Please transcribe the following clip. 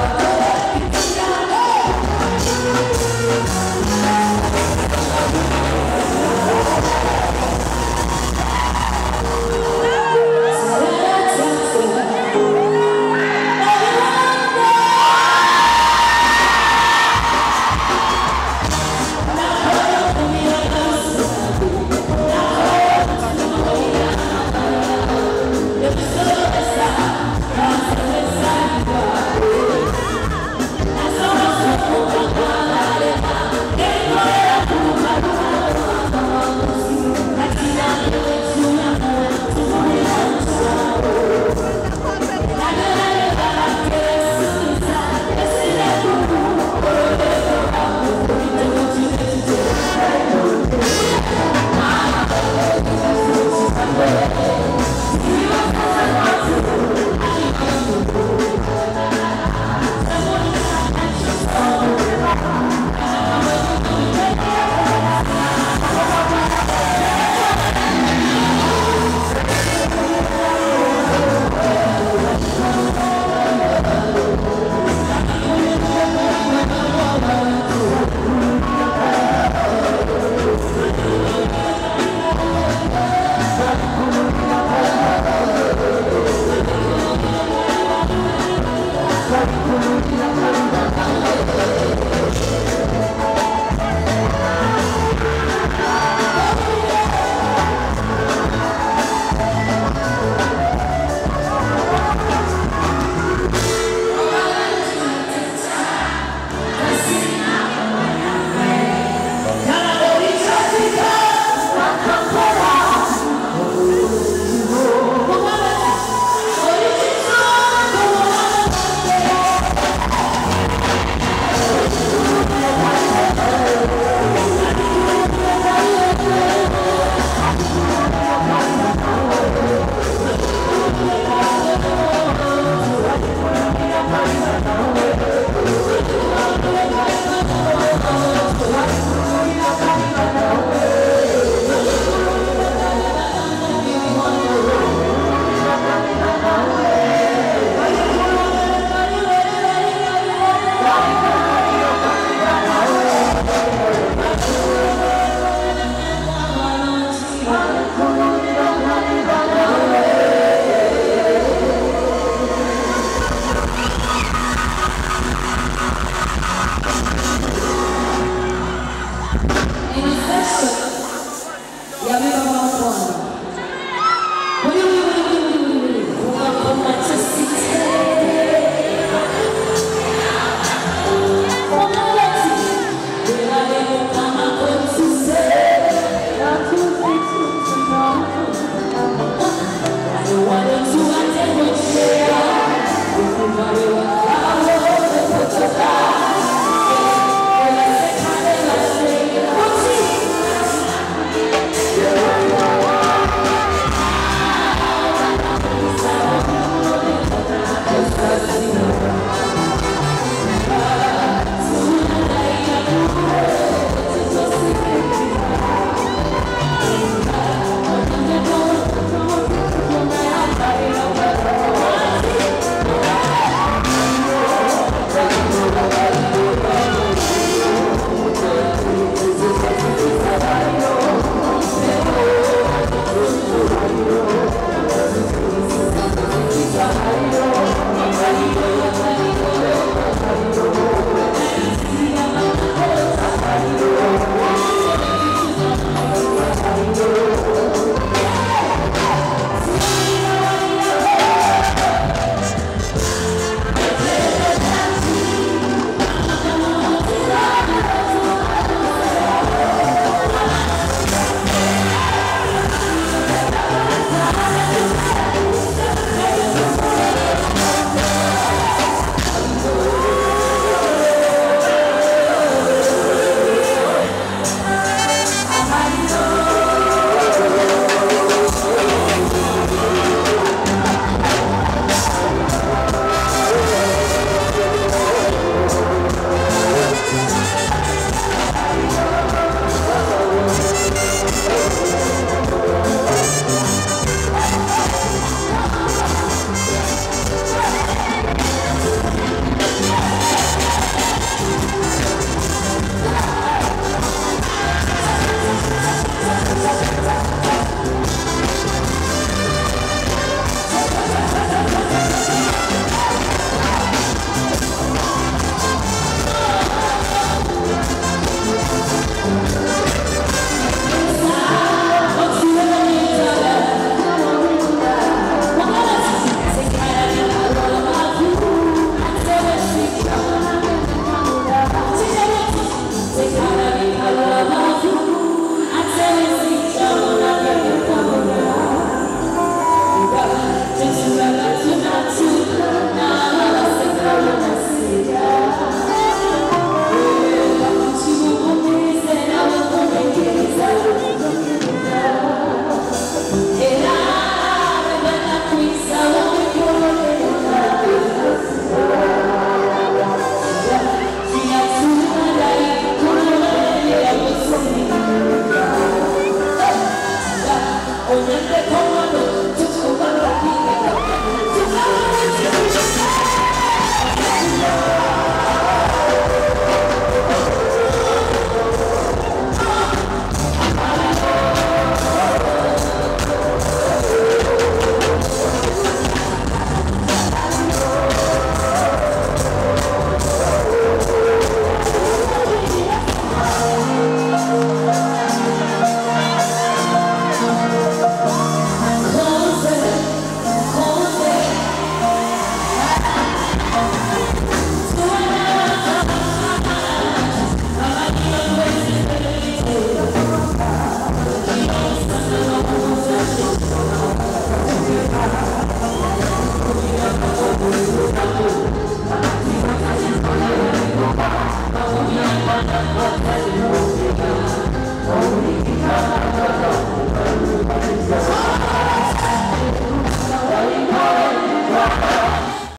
아 the on.